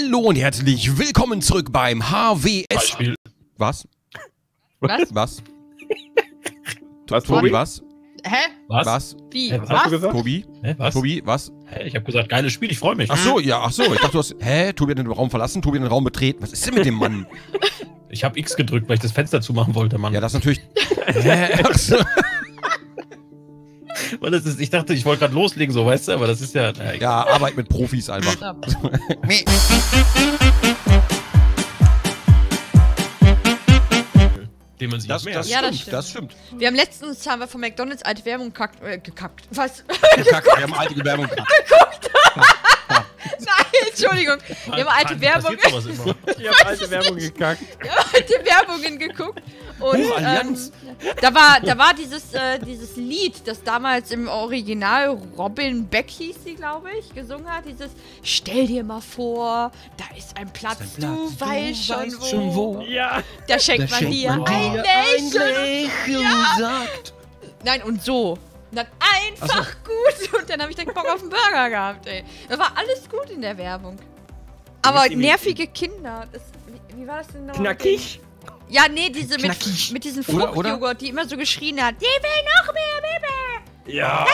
Hallo und herzlich willkommen zurück beim HWS. Beispiel. Was? Was? Was? Was, Tobi, was? Hä? Was? Was? Wie? Hä, was was? hast du gesagt? Tobi? Hä, was? Tobi, was? Hä, ich habe gesagt, geiles Spiel, ich freue mich. Ach so, ja, ach so. Ich dachte, du hast. Hä? Tobi hat den Raum verlassen, Tobi hat den Raum betreten. Was ist denn mit dem Mann? Ich habe X gedrückt, weil ich das Fenster zumachen wollte, Mann. Ja, das ist natürlich. Weil das ist, ich dachte, ich wollte gerade loslegen, so, weißt du, aber das ist ja. Na. Ja, Arbeit mit Profis einfach. Den man sich Das, mehr. das, Ja, das stimmt, stimmt. das stimmt. Wir haben letztens haben wir von McDonalds alte Werbung gekackt. Äh, gekackt. Was? Kack, wir haben alte Werbung gehabt. Nein, Entschuldigung. Wir haben alte Werbung, Passiert sowas immer. Ich hab alte Werbung gekackt. wir haben alte Werbungen geguckt. Und Huch, ähm, da war, da war dieses, äh, dieses Lied, das damals im Original Robin Beck hieß sie, glaube ich, gesungen hat. Dieses Stell dir mal vor, da ist ein Platz, Platz, du, du weißt, schon, schon wo. wo. Ja. Da schenkt man dir ein Lächeln. sagt. Nein, und so. Einfach gut. Und dann habe ich dann Bock auf einen Burger gehabt, ey. Da war alles gut in der Werbung. Aber nervige Kinder. Das, wie, wie war das denn noch? Knackig. Ja, nee, diese mit, mit oder? Fruchtjoghurt, die immer so geschrien hat. Die will noch mehr, Baby. Ja.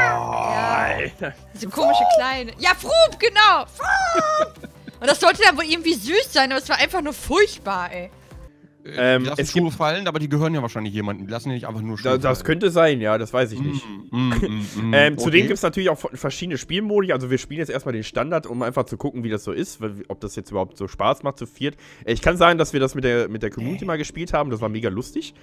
Ja, Alter. diese komische kleine. Ja, Frub, genau. Frub. Und das sollte dann wohl irgendwie süß sein, aber es war einfach nur furchtbar, ey. Ähm, die lassen es Schuhe fallen, aber die gehören ja wahrscheinlich jemandem. Die lassen ja nicht einfach nur Schuhe Da, das fallen. könnte sein, ja, das weiß ich nicht. Mm, mm, mm, mm. Ähm, Zudem Okay. gibt es natürlich auch verschiedene Spielmodi. Also wir spielen jetzt erstmal den Standard, um einfach zu gucken, wie das so ist, ob das jetzt überhaupt so Spaß macht zu viert. Äh, Ich kann sagen, dass wir das mit der, mit der Community mal gespielt haben. Das war mega lustig.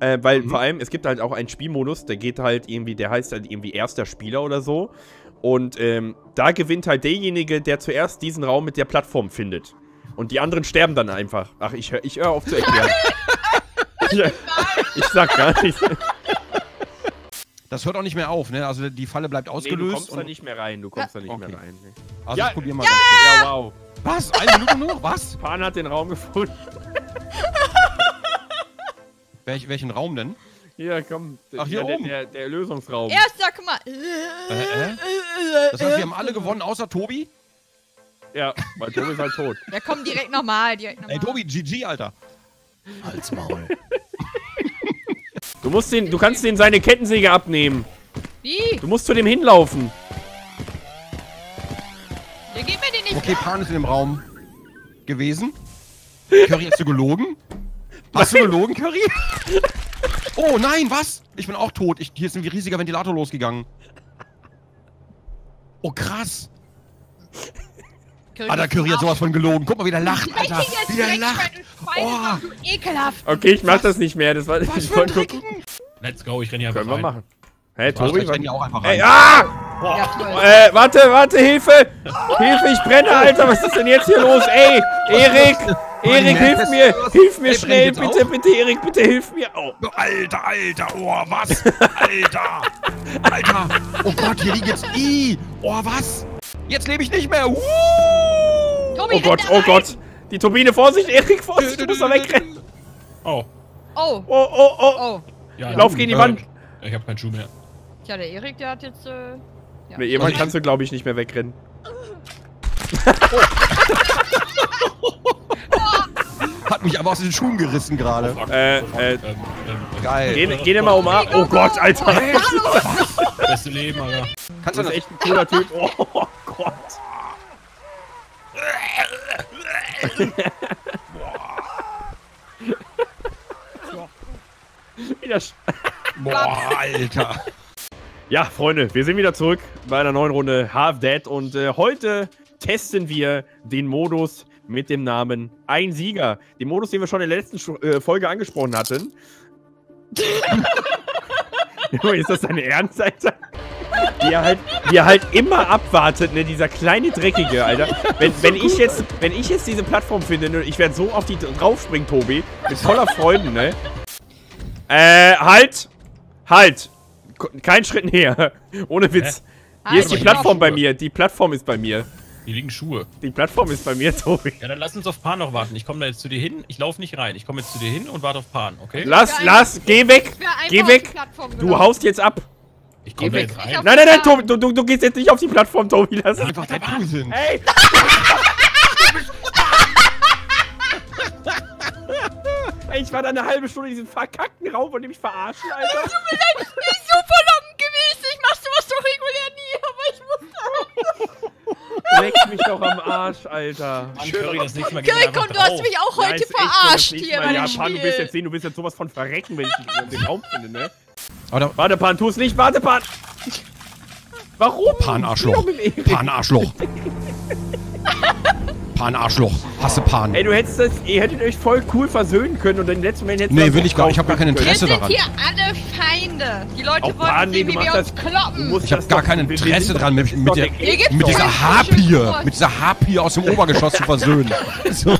Äh, weil Mhm. vor allem, es gibt halt auch einen Spielmodus, der geht halt irgendwie, der heißt halt irgendwie erster Spieler oder so. Und ähm, da gewinnt halt derjenige, der zuerst diesen Raum mit der Plattform findet. Und die anderen sterben dann einfach. Ach, ich höre ich hör auf zu erklären. ich, ich sag gar nichts. Das hört auch nicht mehr auf, ne? Also die Falle bleibt Nee, ausgelöst. du kommst da und- nicht mehr rein. Du kommst da nicht Okay. mehr rein. Nee. Also Ja, ich probier mal. Ja, ganz wow. Was? Eine Minute nur? noch? Was? Pan hat den Raum gefunden. Welch, welchen Raum denn? Hier, komm. Ach, hier ja, der, oben. Der, der Lösungsraum. Erster, guck mal. Äh, äh? Das heißt, wir haben alle gewonnen, außer Tobi? Ja, weil Tobi ist halt tot. Ja, komm, direkt nochmal, direkt nochmal. Ey, Tobi, GG, Alter. Halt's Maul. Du musst den, du kannst den seine Kettensäge abnehmen. Wie? Du musst zu dem hinlaufen. Ja, gib mir den nicht. Okay, Pan ist in dem Raum gewesen. Curry, hast du gelogen? Hast du gelogen, Curry? Oh nein, was? Ich bin auch tot. Ich, hier ist ein riesiger Ventilator losgegangen. Oh, krass. Alter, Curry hat sowas von gelogen. Guck mal, wie der lacht, Alter. Wie der lacht. Oh. Ekelhaft. Okay, ich mach das nicht mehr. Das war, Was ich für ein wollte gucken. Let's go, ich renne hier einfach Können wir rein. machen. Hä, Tobi, ich renn ja auch einfach rein. ah! Ja, toll. Äh, warte, warte, Hilfe! Hilfe, ich brenne, Alter, was ist denn jetzt hier los? Ey, Erik! Erik, hilf mir! Hilf mir schnell, bitte, bitte, Erik, bitte hilf mir! Oh. Alter, Alter, oh, was? Alter! Alter! Oh Gott, hier liegt jetzt I! Oh, was? Jetzt lebe ich nicht mehr! Uh! Tobi, Oh Gott, oh rein. Gott! Die Turbine, Vorsicht, Erik, Vorsicht, du musst da wegrennen! Oh. Oh, Oh, oh, oh! oh. Ja, Lauf gegen die Wand! Ich hab keinen Schuh mehr. Tja, der Erik, der hat jetzt, äh... Ja. Nee, jemand kannst du, glaube ich, nicht mehr wegrennen. Hat mich aber aus den Schuhen gerissen gerade. Fuck, Äh, äh, ähm, Geil. Geh, geh dir mal um. Oh Gott, Alter! Beste Leben, Alter. Kannst Das du ist das echt ein cooler Typ. Oh Gott. Wieder sch- Boah, Alter. Ja, Freunde, wir sind wieder zurück bei einer neuen Runde Half Dead und äh, heute testen wir den Modus mit dem Namen Ein Sieger. Den Modus, den wir schon in der letzten äh, Folge angesprochen hatten. Ist das deine Ernstseite? Wie er halt, wie er halt immer abwartet, ne, dieser kleine Dreckige, Alter. Wenn, wenn, ich jetzt, wenn ich jetzt diese Plattform finde, ne, ich werde so auf die draufspringen, Tobi, mit voller Freude, ne. Äh, halt! Halt! Kein Schritt näher. Ohne Witz. Hier ist die Halt. Plattform bei mir. Die Plattform ist bei mir. Hier liegen Schuhe. Die Plattform ist bei mir, Tobi. Ja, dann lass uns auf Pan noch warten. Ich komme da jetzt zu dir hin. Ich laufe nicht rein. Ich komme jetzt zu dir hin und warte auf Pan, okay? Lass, Ja, lass, geh weg. Geh die weg. Du haust jetzt ab. Ich komme weg. rein. Nein, nein, nein, Tobi, du, du, du gehst jetzt nicht auf die Plattform, Tobi. Lass es. Einfach Deadpool sind. Hey! Ey, ich war da eine halbe Stunde in diesem verkackten Raum und mich verarschen, Alter. Ich bin super long gewesen. Ich mach sowas doch regulär nie, aber ich muss Leck mich doch am Arsch, Alter. Curry, das nächste Mal einfach und du hast mich auch Ja, heute echt das verarscht nächste hier Mal. Ja, Pan, du wirst jetzt sehen, du wirst jetzt sowas von verrecken, wenn ich den Raum finde, ne? Aber Warte, Pan, tu es nicht, warte, Pan! Warum? Pan-Arschloch. Pan-Arschloch. Pan-Arschloch. Hasse Pan. Ey, du hättest das, ihr hättet euch voll cool versöhnen können und im letzten Moment hättest Nee, will ich gar nicht. Ich hab gar kein Wir Interesse sind daran. hier alle Feinde. Die Leute Auch wollen Pan, sehen, wie wir uns das- kloppen. Ich habe gar kein wir- wir Interesse sind dran, mit, mit, der, mit dieser Harpie, mit dieser Harpie aus dem Obergeschoss zu versöhnen. So,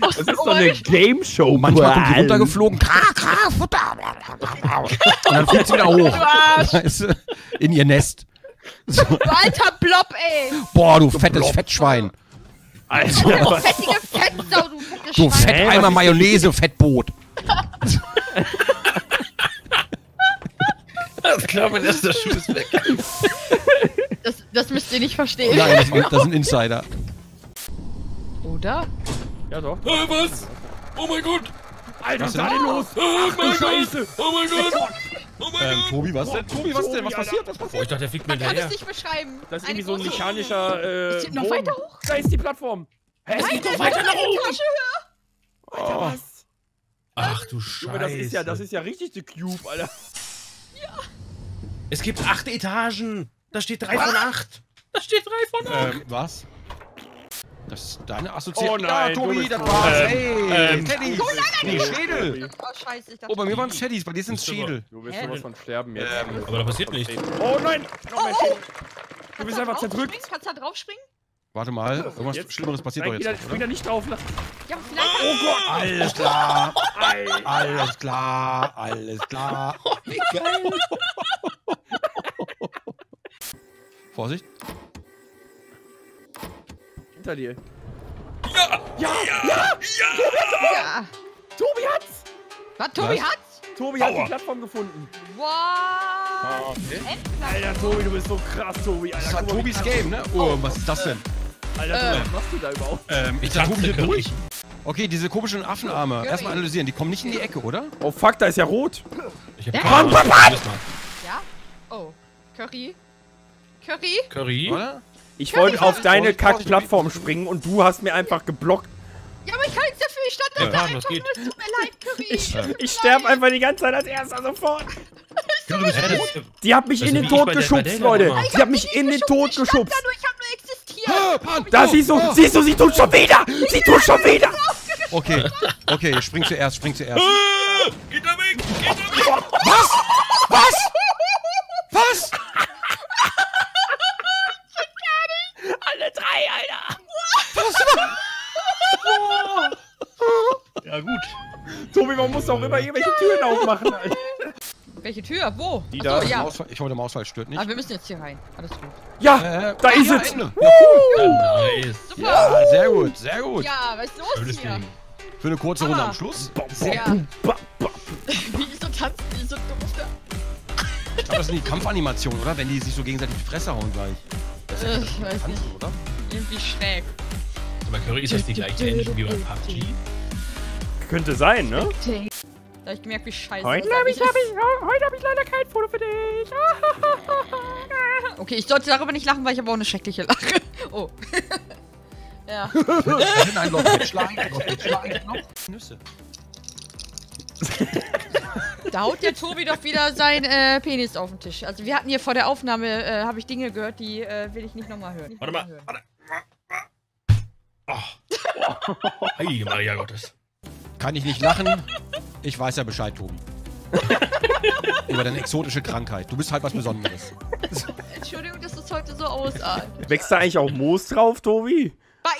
Das ist doch eine Game Show, manchmal kommt die runtergeflogen, kra, kra, Futter, blablabla. und dann fliegt sie wieder hoch. Weißt du, In ihr Nest. So, Du alter Blob, ey. boah, du fettes Fettschwein. Alter, Du was? fettige Fettsau, du fettes Du. Fett, einmal Mayonnaise, Fettboot. Ich glaube, mein erster Schuh ist weg. Das, das müsst ihr nicht verstehen. Nein, das, ist- das sind Insider. Oder? Ja, doch. Äh, was? Oh mein Gott! Alter, was Was ist da denn los? Oh mein Gott! Oh mein Gott! Oh Ähm! Tobi, was denn? Tobi, was denn? Was passiert? Was passiert? ich dachte, der fliegt mir Man kann es hinterher. nicht beschreiben. Das ist irgendwie so ein mechanischer, äh, noch weiter hoch? Da ist die Plattform. Hä, es Nein, geht ist weiter nach oben. Etage höher. Alter, was? Ach du Scheiße. Das ist ja, das ist ja richtig the Cube, Alter. Es gibt acht Etagen. Da steht drei von acht. Da steht drei von acht. Ähm, was? Das ist deine Assoziation. Oh nein, ja, Tobi, das war's. Ähm, Hey, ähm, Teddys. Nee, Schädel. Oh, scheiße. Ich dachte, Oh, bei mir waren es Teddys, bei dir sind Schädel. Du wirst sowas von sterben jetzt. Ähm, aber da passiert nichts. Oh nein! Noch mehr Schädel. Kannst Du bist da einfach zerdrückt. Kannst du da draufspringen? Warte mal, irgendwas Jetzt- Schlimmeres passiert Nein, doch jetzt. noch, wieder Oder? nicht drauf. Ja, vielleicht. Oh Gott! Alles klar, alles klar, alles klar. Wie geil. Vorsicht. Hinter dir. Ja! Ja! Ja. Tobi hat's! Was, Tobi Was? hat's? Tobi hat die Plattform gefunden. Wow. Okay. Endplattform. Alter, Tobi, du bist so krass, Tobi. Alter, Das war Tobis Game, ne? Oh, was ist das denn? Alter, Äh. Tobi, was machst du da überhaupt? Ähm, ich dachte, Tobi hier durch? Okay, diese komischen Affenarme. Erstmal analysieren. Die kommen nicht in die Ecke, oder? Oh fuck, da ist ja rot. Ich hab Ja. keine Ahnung. Ja? Oh. Curry? Curry? Curry? Oder? Ich Curry, wollte auf deine. Kack-Plattform springen und du hast mir einfach geblockt. Ja, aber ich kann nichts dafür. Ich stand da Ja, da Pan, einfach nur. geht? Es tut mir leid, Curry. Ich sterbe einfach die ganze Zeit als erster sofort. Ja, das, Die hat mich in den ich Tod geschubst, Leute. Die hat mich in den Tod Ich geschubst. da nur, ich hab nur existiert. Ah, Da siehst du, oh. siehst du, sie tut schon wieder. Sie tut schon wieder. Okay, okay, spring zuerst, spring zuerst. Ah, Geht da weg! Geht da weg! Was? Was? Was? Alle drei, Alter. Ja, gut. Tobi, man muss auch immer irgendwelche Türen aufmachen, Alter. Welche Tür? Wo? Die Achso, da. ja. Mausfall, ich hoffe, der Mausfall stört nicht. Aber wir müssen jetzt hier rein. Alles gut. Ja, Äh, da ist ja, es. Ja, cool. Ja, nice. Super. ja, sehr gut, sehr gut. Ja, was ist los Schönes hier? Ding. Für eine kurze Runde Ah. am Schluss. Ba. Wie so tanzen, wie so doof da. Ich glaube, das sind die Kampfanimationen, oder? Wenn die sich so gegenseitig in die Fresse hauen gleich. Das ist ja das ich weiß Tanzen, nicht. oder? Irgendwie schräg. Aber Curry ist das die gleiche Engine wie beim PUBG? Könnte sein, ne? Da hab ich gemerkt, wie scheiße Heute das habe ich, hab ich, heute hab ich leider kein Foto für dich. Okay, ich sollte darüber nicht lachen, weil ich habe auch eine schreckliche Lache. Oh. ja. In ein Loch mitschlagen, ein Loch mitschlagen. noch. Nüsse. Da haut der Tobi doch wieder sein äh, Penis auf den Tisch. Also wir hatten hier vor der Aufnahme, äh, habe ich Dinge gehört, die äh, will ich nicht nochmal hören. Nicht Warte noch mal. hören. Warte. Oh. Heilige Maria Gottes. Kann ich nicht lachen? Ich weiß ja Bescheid, Tobi. Über deine exotische Krankheit. Du bist halt was Besonderes. Entschuldigung, dass das heute so aussah. Wächst da eigentlich auch Moos drauf, Tobi? Bei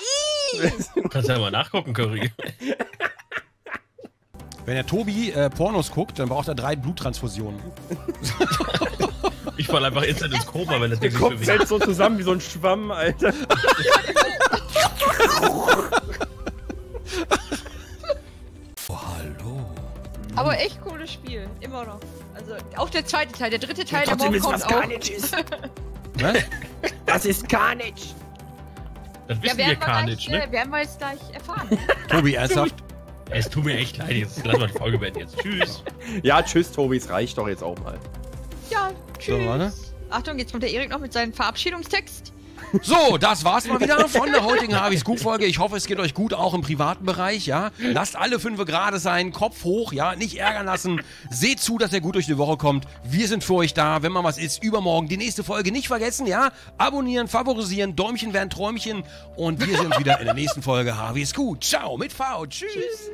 ihm! Du kannst ja mal nachgucken, Curry. Wenn der Tobi äh, Pornos guckt, dann braucht er drei Bluttransfusionen. Ich fall einfach instant ins Koma, wenn das Der Ding sich bewegt. fällt so zusammen wie so ein Schwamm, Alter. Aber echt cooles Spiel. Immer noch. Also auch der zweite Teil. Der dritte Teil, der morgen kommt auch. ist. Ne? Das ist Carnage. Das Ja, wissen wir werden wir, Carnage, gleich, ne? äh, werden wir jetzt gleich erfahren. Tobi, ernsthaft? Es tut mir echt leid, jetzt lassen wir die Folge beenden jetzt. Tschüss. Ja, tschüss, Tobi, es reicht doch jetzt auch mal. ja, tschüss. warte. Achtung, jetzt kommt der Erik noch mit seinem Verabschiedungstext. So, das war's mal wieder von der heutigen Harveys Scoop Folge. Ich hoffe, es geht euch gut, auch im privaten Bereich, ja. Lasst alle fünf gerade sein, Kopf hoch, ja, nicht ärgern lassen. Seht zu, dass ihr gut durch die Woche kommt. Wir sind für euch da. Wenn mal was ist, übermorgen die nächste Folge nicht vergessen, ja. Abonnieren, favorisieren, Däumchen werden Träumchen. Und wir sind wieder in der nächsten Folge Harveys Scoop. Ciao, mit V. Tschüss.